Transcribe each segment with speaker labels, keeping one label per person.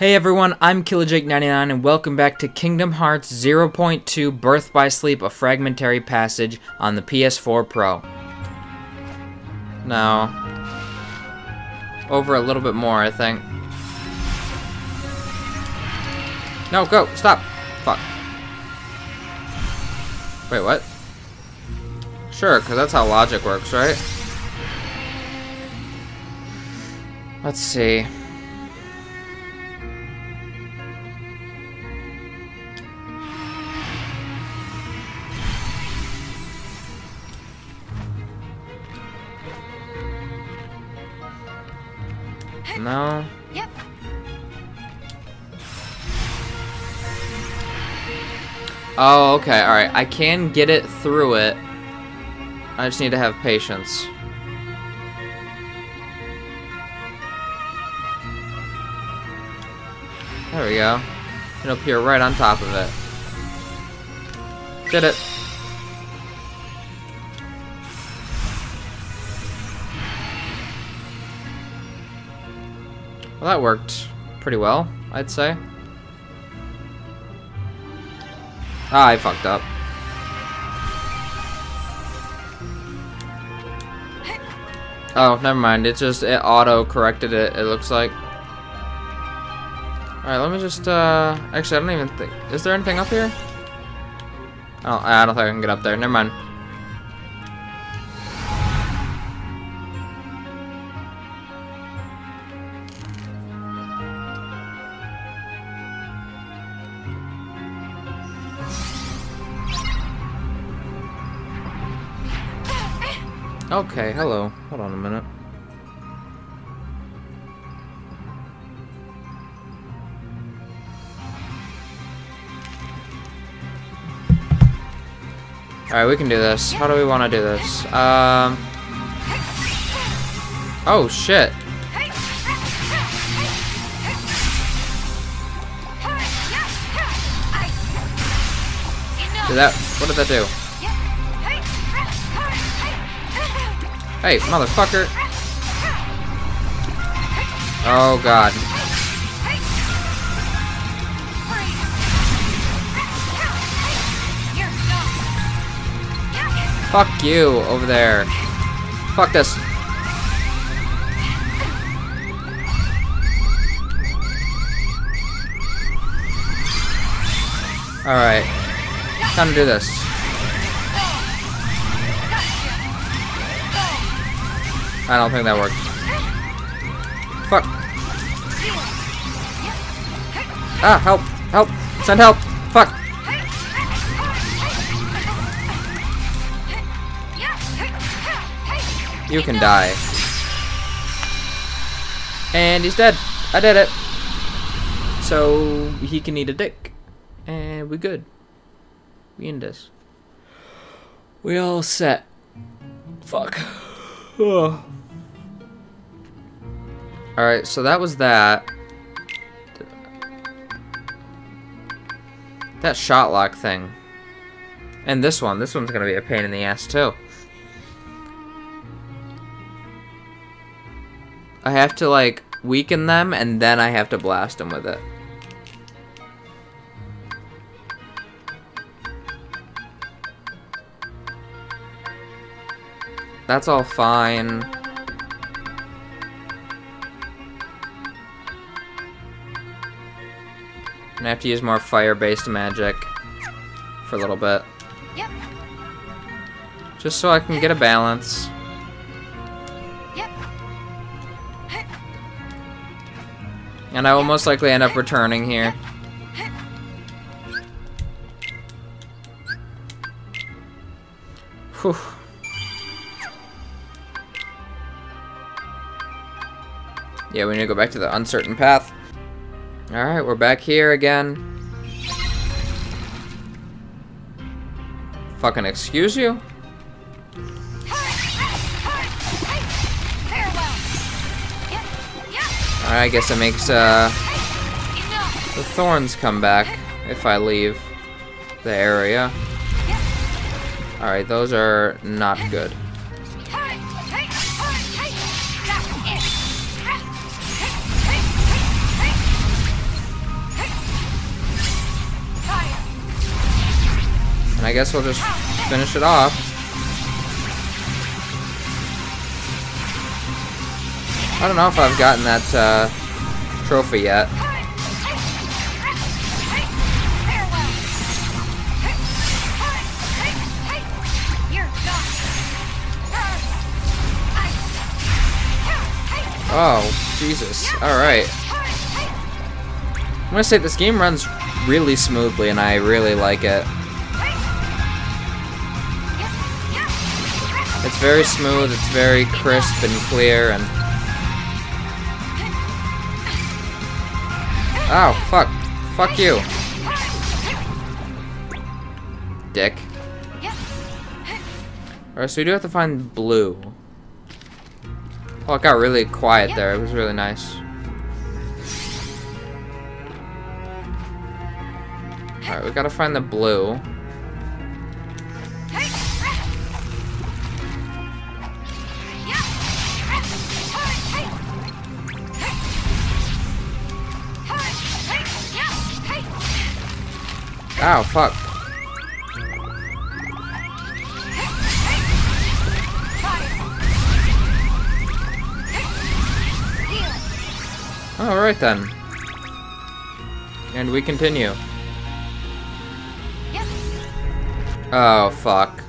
Speaker 1: Hey everyone, I'm KillaJake99 and welcome back to Kingdom Hearts 0.2 Birth by Sleep, a fragmentary passage on the PS4 Pro. No. Over a little bit more, I think. No, go, stop. Fuck. Wait, what? Sure, because that's how logic works, right? Let's see. No.
Speaker 2: Yep.
Speaker 1: Oh, okay, alright. I can get it through it. I just need to have patience. There we go. It'll appear right on top of it. Did it. Well, that worked pretty well, I'd say. Ah, I fucked up. Oh, never mind. It just it auto corrected it. It looks like. All right, let me just. uh... Actually, I don't even think. Is there anything up here? Oh, I don't think I can get up there. Never mind. Okay, hello. Hold on a minute. Alright, we can do this. How do we want to do this? Um... Oh, shit. Did that... What did that do? Hey, motherfucker. Oh, God. Fuck you over there. Fuck this. Alright. Time to do this. I don't think that worked. Fuck. Ah, help! Help! Send help! Fuck! You can die. And he's dead. I did it. So he can eat a dick. And we're good. We in this. We all set. Fuck. Alright, so that was that. That shot lock thing. And this one. This one's gonna be a pain in the ass too. I have to like weaken them and then I have to blast them with it. That's all fine. I have to use more fire-based magic for a little bit.
Speaker 2: Yep.
Speaker 1: Just so I can get a balance.
Speaker 2: Yep.
Speaker 1: And I will most likely end up returning here. Whew. Yeah, we need to go back to the uncertain path. Alright, we're back here again. Fucking excuse you? Alright, I guess it makes uh, the thorns come back if I leave the area. Alright, those are not good. I guess we'll just finish it off. I don't know if I've gotten that uh, trophy yet. Oh, Jesus. Alright. I'm gonna say this game runs really smoothly and I really like it. It's very smooth, it's very crisp and clear and... Oh, fuck. Fuck you. Dick. Alright, so we do have to find blue. Oh, it got really quiet there. It was really nice. Alright, we gotta find the blue. Ow, fuck. Alright then. And we continue. Oh, fuck.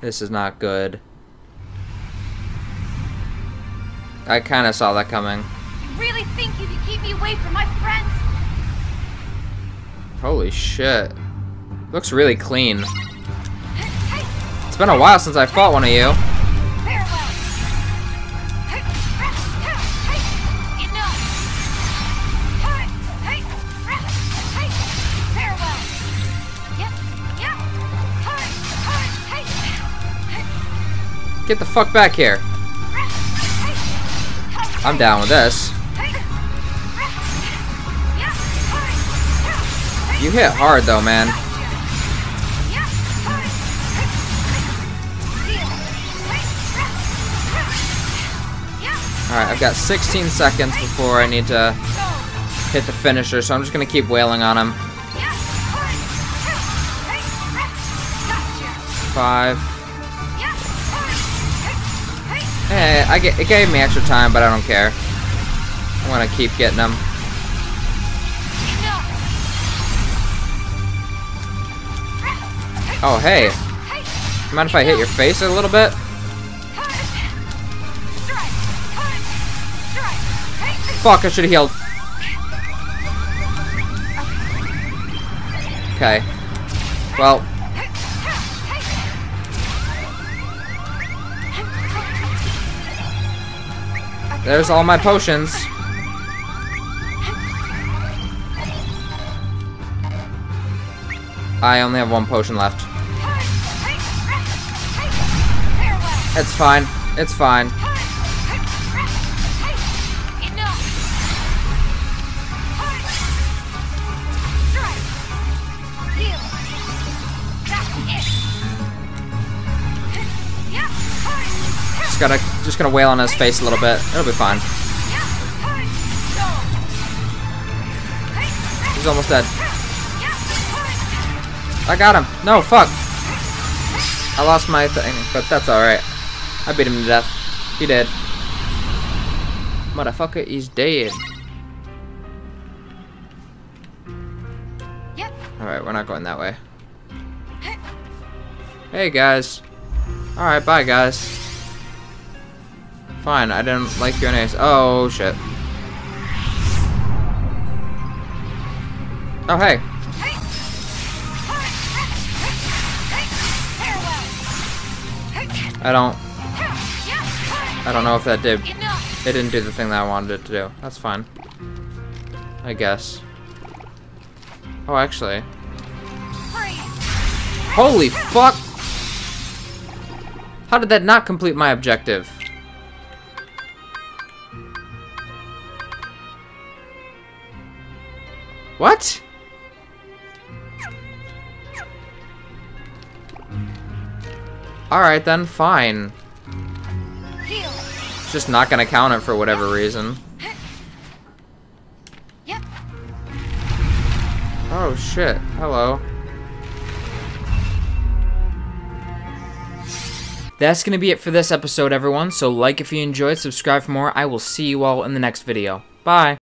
Speaker 1: This is not good. I kind of saw that coming.
Speaker 2: Really think you can keep me away from my friends?
Speaker 1: Holy shit. Looks really clean. It's been a while since I fought one of you.
Speaker 2: Farewell. Enough. Farewell. Yep, yep.
Speaker 1: Get the fuck back here. I'm down with this. You hit hard though, man. Alright, I've got 16 seconds before I need to hit the finisher, so I'm just gonna keep wailing on him. Five. Hey, I get, it gave me extra time, but I don't care. I want to keep getting them. Oh, hey. Mind if I hit your face a little bit? Fuck, I should have healed. Okay. Well. There's all my potions. I only have one potion left. It's fine. It's fine. Just gotta, just gonna wail on his face a little bit. It'll be fine. He's almost dead. I got him. No, fuck. I lost my thing, but that's alright. I beat him to death. He did. Motherfucker, he's dead.
Speaker 2: Yep.
Speaker 1: Alright, we're not going that way. Hey, guys. Alright, bye, guys. Fine, I didn't like your names. Oh, shit. Oh, hey. I don't... I don't know if that did... It didn't do the thing that I wanted it to do. That's fine. I guess. Oh, actually. Holy fuck! How did that not complete my objective? What? Alright then, fine. Just not gonna count it for whatever reason. Oh shit. Hello. That's to be it for this episode, everyone. So like if you enjoyed, subscribe for more. I will see you all in the next video. Bye.